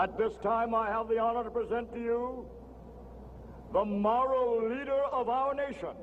At this time, I have the honor to present to you the moral leader of our nation.